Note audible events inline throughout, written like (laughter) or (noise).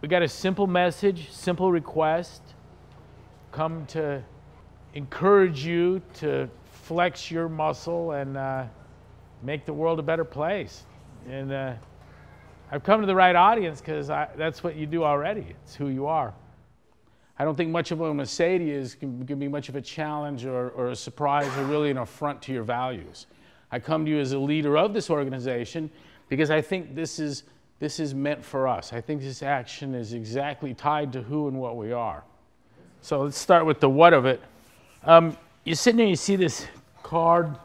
we got a simple message, simple request. Come to encourage you to flex your muscle and uh, make the world a better place. And uh, I've come to the right audience because that's what you do already. It's who you are. I don't think much of what I'm going to say to you is going to be much of a challenge or, or a surprise or really an affront to your values. I come to you as a leader of this organization because I think this is, this is meant for us. I think this action is exactly tied to who and what we are. So let's start with the what of it. Um, you're sitting there, you see this card,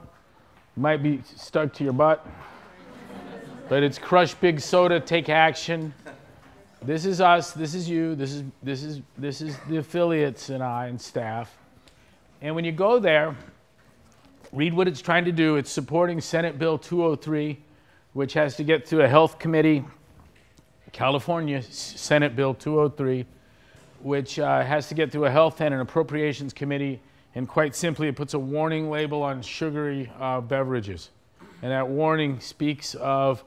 might be stuck to your butt, but it's Crush Big Soda, Take Action. This is us, this is you, this is, this is, this is the affiliates and I and staff. And when you go there, read what it's trying to do. It's supporting Senate Bill 203, which has to get through a health committee, California Senate Bill 203, which uh, has to get through a health and an appropriations committee. And quite simply, it puts a warning label on sugary uh, beverages. And that warning speaks of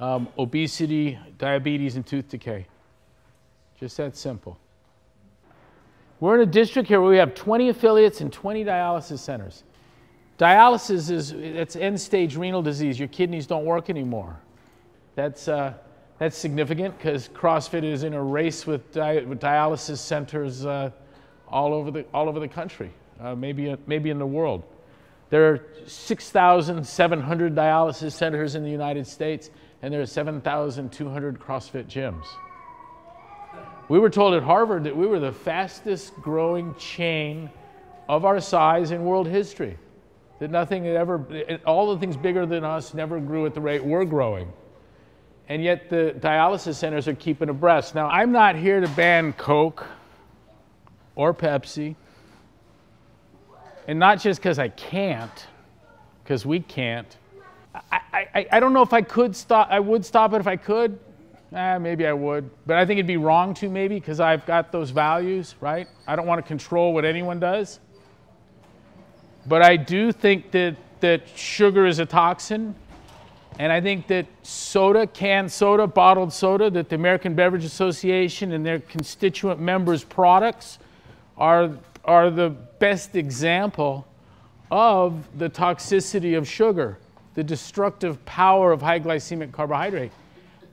um, obesity, diabetes, and tooth decay. Just that simple. We're in a district here where we have 20 affiliates and 20 dialysis centers. Dialysis is it's end stage renal disease. Your kidneys don't work anymore. That's, uh, that's significant because CrossFit is in a race with, di with dialysis centers uh, all, over the, all over the country, uh, maybe, maybe in the world. There are 6,700 dialysis centers in the United States, and there are 7,200 CrossFit gyms. We were told at Harvard that we were the fastest growing chain of our size in world history that nothing had ever, all the things bigger than us never grew at the rate we're growing. And yet the dialysis centers are keeping abreast. Now, I'm not here to ban Coke or Pepsi, and not just because I can't, because we can't. I, I, I don't know if I could stop, I would stop it if I could. Eh, maybe I would, but I think it'd be wrong to maybe because I've got those values, right? I don't want to control what anyone does. But I do think that, that sugar is a toxin. And I think that soda, canned soda, bottled soda, that the American Beverage Association and their constituent members' products are, are the best example of the toxicity of sugar, the destructive power of high glycemic carbohydrate.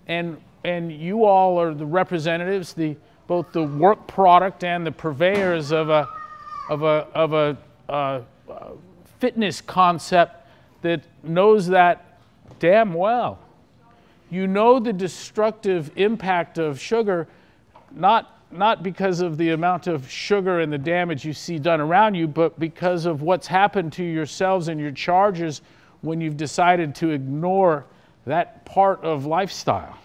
And, and you all are the representatives, the, both the work product and the purveyors of a, of a, of a uh, fitness concept that knows that damn well. You know the destructive impact of sugar, not, not because of the amount of sugar and the damage you see done around you, but because of what's happened to yourselves and your charges when you've decided to ignore that part of lifestyle.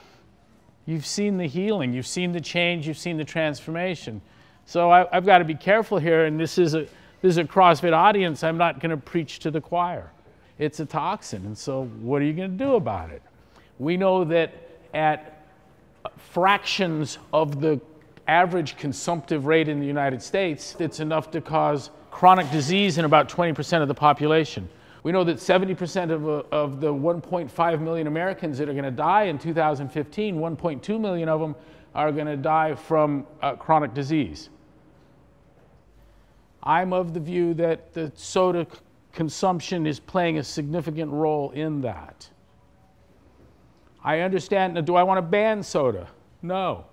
You've seen the healing, you've seen the change, you've seen the transformation. So I, have got to be careful here, and this is a, this is a CrossFit audience. I'm not going to preach to the choir. It's a toxin. And so, what are you going to do about it? We know that at fractions of the average consumptive rate in the United States, it's enough to cause chronic disease in about 20% of the population. We know that 70% of, uh, of the 1.5 million Americans that are going to die in 2015, 1.2 million of them are going to die from uh, chronic disease. I'm of the view that the soda consumption is playing a significant role in that. I understand. Do I want to ban soda? No.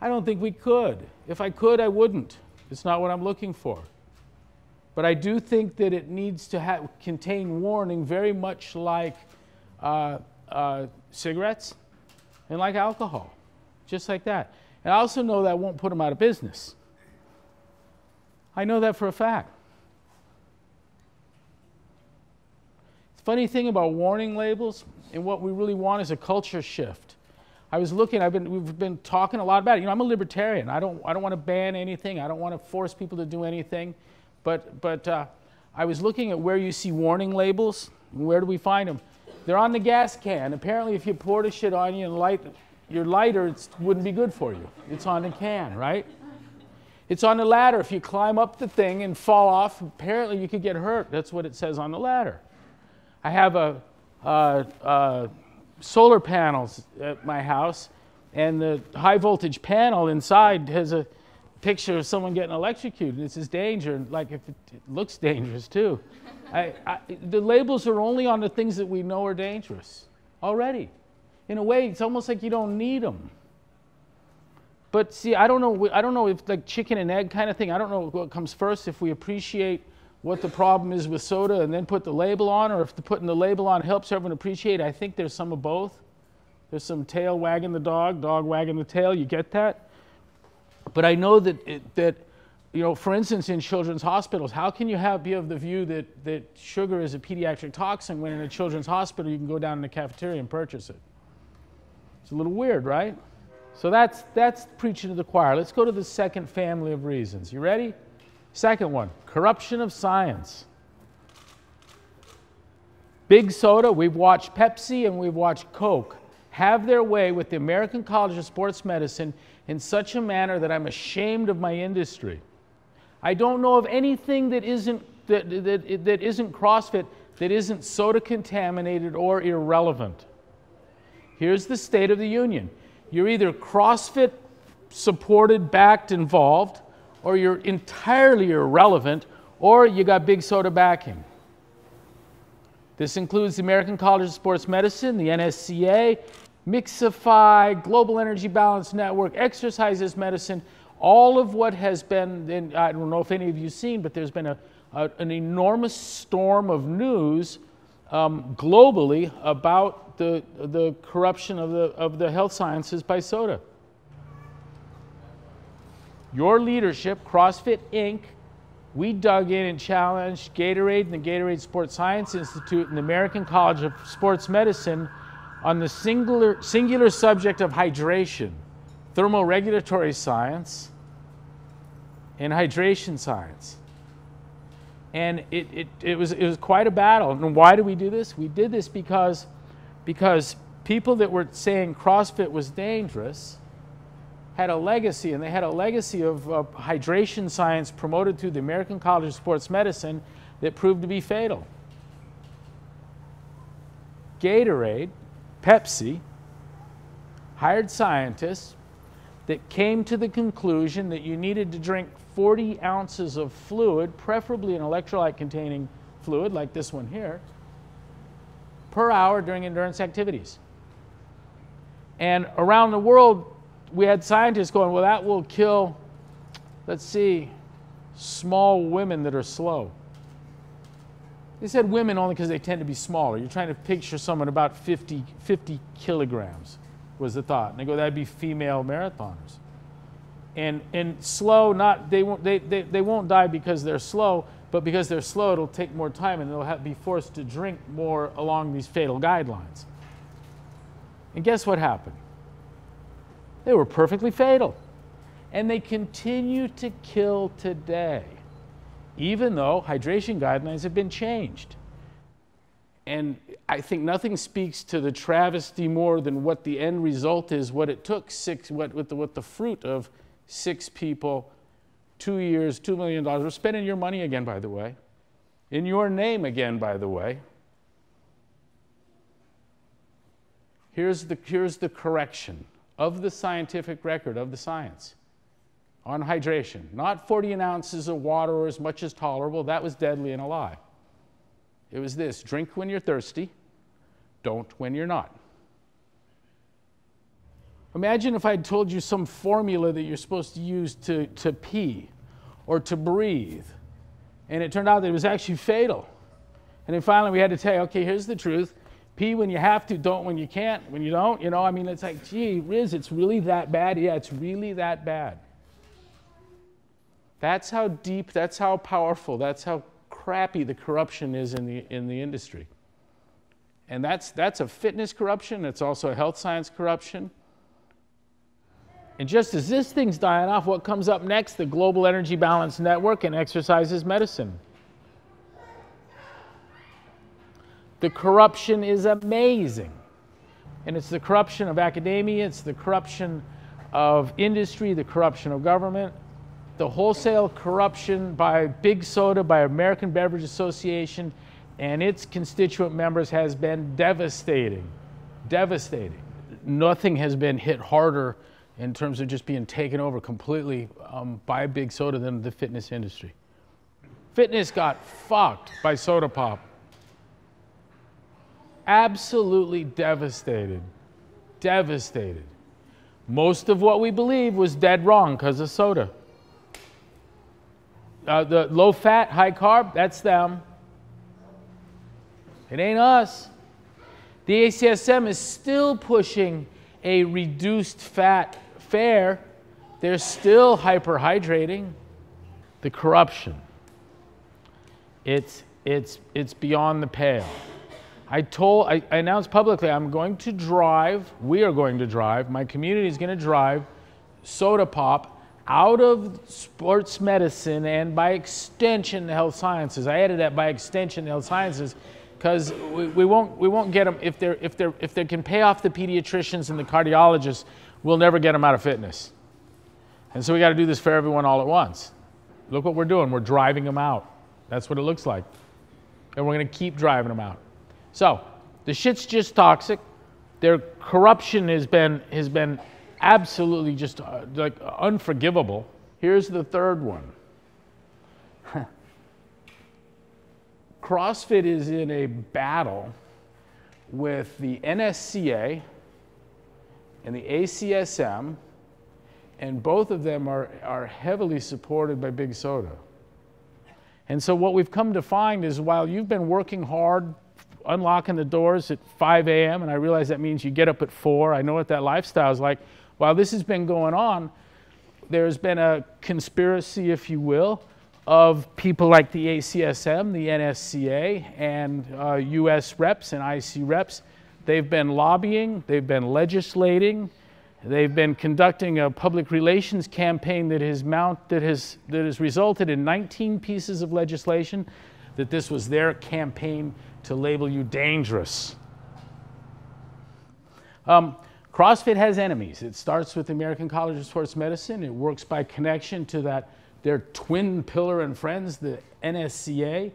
I don't think we could. If I could, I wouldn't. It's not what I'm looking for. But I do think that it needs to contain warning very much like uh, uh, cigarettes and like alcohol, just like that. And I also know that won't put them out of business. I know that for a fact. Funny thing about warning labels and what we really want is a culture shift. I was looking, I've been, we've been talking a lot about it. You know, I'm a libertarian. I don't, I don't want to ban anything. I don't want to force people to do anything. But, but uh, I was looking at where you see warning labels. Where do we find them? They're on the gas can. Apparently, if you pour the shit on you and light your lighter, it wouldn't be good for you. It's on the can, right? It's on the ladder. If you climb up the thing and fall off, apparently you could get hurt. That's what it says on the ladder. I have a, solar panels at my house, and the high voltage panel inside has a picture of someone getting electrocuted. This is danger, like if it, it looks dangerous too. (laughs) I, I, the labels are only on the things that we know are dangerous already. In a way, it's almost like you don't need them. But see, I don't know. I don't know if like chicken and egg kind of thing. I don't know what comes first. If we appreciate what the problem is with soda and then put the label on, or if the putting the label on helps everyone appreciate. I think there's some of both. There's some tail wagging the dog, dog wagging the tail. You get that? But I know that it, that you know, for instance, in children's hospitals, how can you have be of the view that that sugar is a pediatric toxin when in a children's hospital you can go down in the cafeteria and purchase it? It's a little weird, right? So that's that's preaching to the choir. Let's go to the second family of reasons. You ready? Second one, corruption of science. Big soda, we've watched Pepsi and we've watched Coke have their way with the American College of Sports Medicine in such a manner that I'm ashamed of my industry. I don't know of anything that isn't, that, that, that isn't CrossFit that isn't soda contaminated or irrelevant. Here's the state of the union you're either CrossFit supported, backed, involved, or you're entirely irrelevant, or you got big soda backing. This includes the American College of Sports Medicine, the NSCA, Mixify, Global Energy Balance Network, Exercise is Medicine, all of what has been, I don't know if any of you have seen, but there's been a, a, an enormous storm of news um, globally about the, the corruption of the, of the health sciences by soda. Your leadership, CrossFit Inc., we dug in and challenged Gatorade and the Gatorade Sports Science Institute and the American College of Sports Medicine on the singular, singular subject of hydration, thermoregulatory science, and hydration science. And it, it, it, was, it was quite a battle. And why did we do this? We did this because, because people that were saying CrossFit was dangerous had a legacy, and they had a legacy of, hydration science promoted through the American College of Sports Medicine that proved to be fatal. Gatorade, Pepsi, hired scientists that came to the conclusion that you needed to drink 40 ounces of fluid, preferably an electrolyte containing fluid like this one here, per hour during endurance activities. And around the world, we had scientists going, well, that will kill, let's see, small women that are slow. They said women only because they tend to be smaller. You're trying to picture someone about 50, 50 kilograms was the thought. And they go, that'd be female marathoners. And, and slow, not, they, won't, they, they, they won't die because they're slow, but because they're slow, it'll take more time and they'll have, be forced to drink more along these fatal guidelines. And guess what happened? They were perfectly fatal. And they continue to kill today, even though hydration guidelines have been changed. And I think nothing speaks to the travesty more than what the end result is, what it took six, what, what, the, what the fruit of six people, two years, $2 million. We're spending your money again, by the way, in your name again, by the way. Here's the, here's the correction of the scientific record of the science on hydration. Not 40 ounces of water or as much as tolerable, that was deadly and a lie. It was this drink when you're thirsty, don't when you're not. Imagine if I'd told you some formula that you're supposed to use to, to pee or to breathe, and it turned out that it was actually fatal. And then finally we had to tell you, okay, here's the truth. Pee when you have to, don't when you can't. When you don't, you know, I mean, it's like, gee, Riz, it's really that bad? Yeah, it's really that bad. That's how deep, that's how powerful, that's how crappy the corruption is in the, in the industry. And that's, that's a fitness corruption, it's also a health science corruption. And just as this thing's dying off, what comes up next? The Global Energy Balance Network and Exercise is Medicine. The corruption is amazing. And it's the corruption of academia, it's the corruption of industry, the corruption of government, the wholesale corruption by Big Soda, by American Beverage Association, and its constituent members has been devastating. Devastating. nothing has been hit harder in terms of just being taken over completely um, by big soda than the fitness industry. Fitness got fucked by soda pop. Absolutely devastated. Devastated. Most of what we believe was dead wrong because of soda. Uh, the low fat, high carb, that's them. It ain't us. The ACSM is still pushing a reduced fat fare. They're still hyperhydrating. The corruption. It's, it's, it's beyond the pale. I told, I, I announced publicly I'm going to drive, we are going to drive, my community is going to drive soda pop out of sports medicine and by extension the health sciences. I added that by extension the health sciences because we, we, won't, we won't get them if, they're, if, they're, if they can pay off the pediatricians and the cardiologists, we'll never get them out of fitness. And so we got to do this for everyone all at once. Look what we're doing. We're driving them out. That's what it looks like. And we're going to keep driving them out. So the shit's just toxic. Their corruption has been, has been absolutely just uh, like unforgivable. Here's the third one. (laughs) CrossFit is in a battle with the NSCA and the ACSM, and both of them are, are heavily supported by Big Soda. And so what we've come to find is while you've been working hard unlocking the doors at 5 a.m., and I realize that means you get up at 4. I know what that lifestyle is like. While this has been going on, there's been a conspiracy, if you will, of people like the ACSM, the NSCA, and uh, USREPS and ICREPs. They've been lobbying, they've been legislating, they've been conducting a public relations campaign that has, mount, that has, that has resulted in 19 pieces of legislation that this was their campaign to label you dangerous. Um, CrossFit has enemies. It starts with the American College of Sports Medicine. It works by connection to that their twin pillar and friends, the NSCA.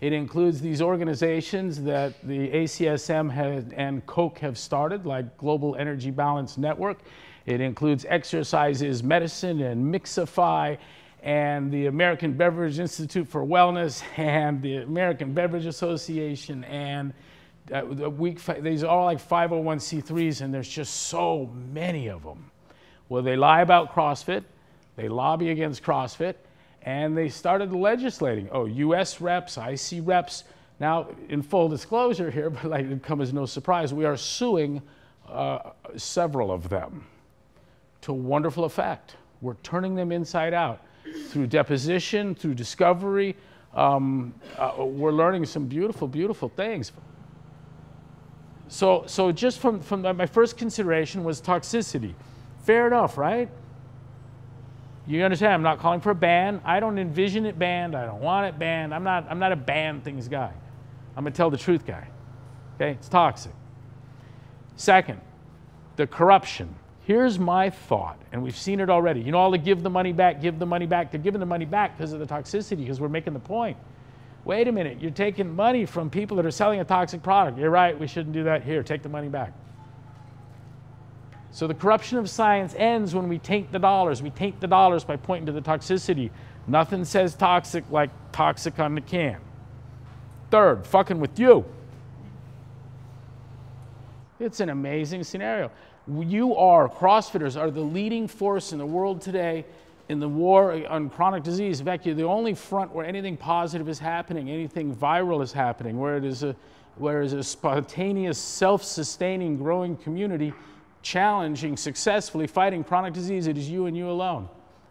It includes these organizations that the ACSM has, and Coke have started, like Global Energy Balance Network. It includes Exercise is Medicine and Mixify and the American Beverage Institute for Wellness (laughs) and the American Beverage Association and uh, week, these are all like 501c3s and there's just so many of them. Well, they lie about CrossFit, they lobby against CrossFit, and they started legislating. Oh, USREPS, IC reps. Now, in full disclosure here, (laughs) but like it come as no surprise, we are suing uh, several of them to wonderful effect. We're turning them inside out through deposition, through discovery. Um, uh, we're learning some beautiful, beautiful things. So, so just from, from my first consideration was toxicity. Fair enough, right? You understand, I'm not calling for a ban. I don't envision it banned. I don't want it banned. I'm not, I'm not a ban things guy. I'm a tell the truth guy. Okay, it's toxic. Second, the corruption. Here's my thought, and we've seen it already. You know, all the give the money back, give the money back. They're giving the money back because of the toxicity, because we're making the point. Wait a minute, you're taking money from people that are selling a toxic product. You're right, we shouldn't do that. Here, take the money back. So the corruption of science ends when we taint the dollars. We taint the dollars by pointing to the toxicity. Nothing says toxic like toxic on the can. Third, fucking with you. It's an amazing scenario you are, CrossFitters are the leading force in the world today in the war on chronic disease. In fact, you're the only front where anything positive is happening, anything viral is happening, where it is a, where it is a spontaneous, self-sustaining, growing community challenging, successfully fighting chronic disease. It is you and you alone.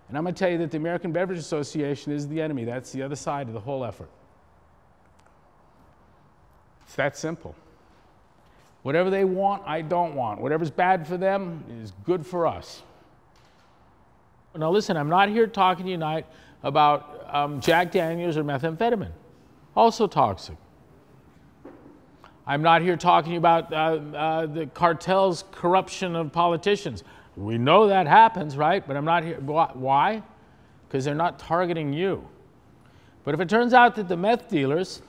And I'm going to tell you that the American Beverage Association is the enemy. That's the other side of the whole effort. It's that simple. Whatever they want, I don't want. Whatever's bad for them is good for us. Now, listen, I'm not here talking to you tonight about um, Jack Daniels or methamphetamine, also toxic. I'm not here talking about uh, uh, the cartel's corruption of politicians. We know that happens, right? But I'm not here. Why? Because they're not targeting you. But if it turns out that the meth dealers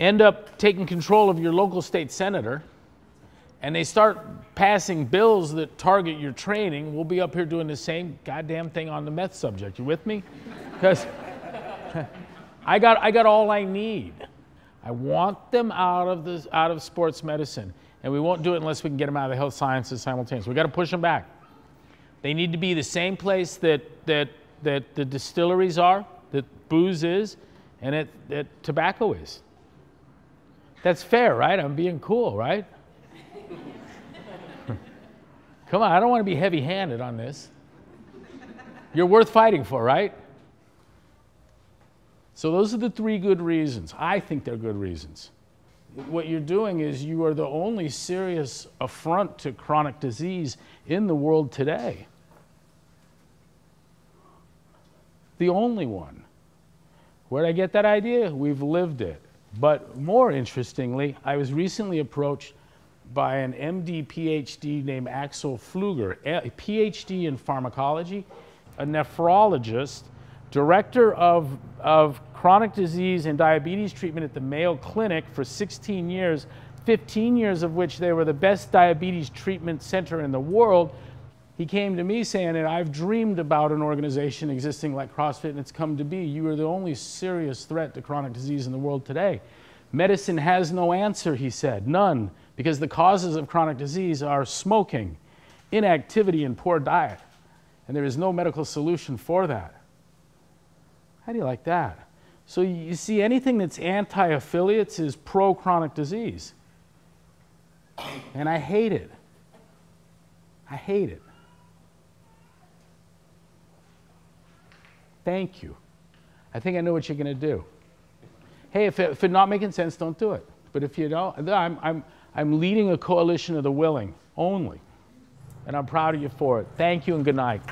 end up taking control of your local state senator and they start passing bills that target your training, we'll be up here doing the same goddamn thing on the meth subject. You with me? Because (laughs) I got, I got all I need. I want them out of, this, out of sports medicine. And we won't do it unless we can get them out of the health sciences simultaneously. We've got to push them back. They need to be the same place that, that, that the distilleries are, that booze is, and that, that tobacco is. That's fair, right? I'm being cool, right? Come on, I don't want to be heavy handed on this. You're worth fighting for, right? So, those are the three good reasons. I think they're good reasons. What you're doing is you are the only serious affront to chronic disease in the world today. The only one. Where'd I get that idea? We've lived it. But more interestingly, I was recently approached by an MD PhD named Axel Pflueger, a PhD in pharmacology, a nephrologist, director of, of chronic disease and diabetes treatment at the Mayo Clinic for 16 years, 15 years of which they were the best diabetes treatment center in the world. He came to me saying, and I've dreamed about an organization existing like CrossFit, and it's come to be. You are the only serious threat to chronic disease in the world today. Medicine has no answer, he said, none because the causes of chronic disease are smoking, inactivity, and poor diet. And there is no medical solution for that. How do you like that? So you see, anything that's anti affiliates is pro chronic disease. And I hate it. I hate it. Thank you. I think I know what you're going to do. Hey, if, it, it's not making sense, don't do it. But if you don't, I'm, I'm, I'm leading a coalition of the willing only. And I'm proud of you for it. Thank you and good night.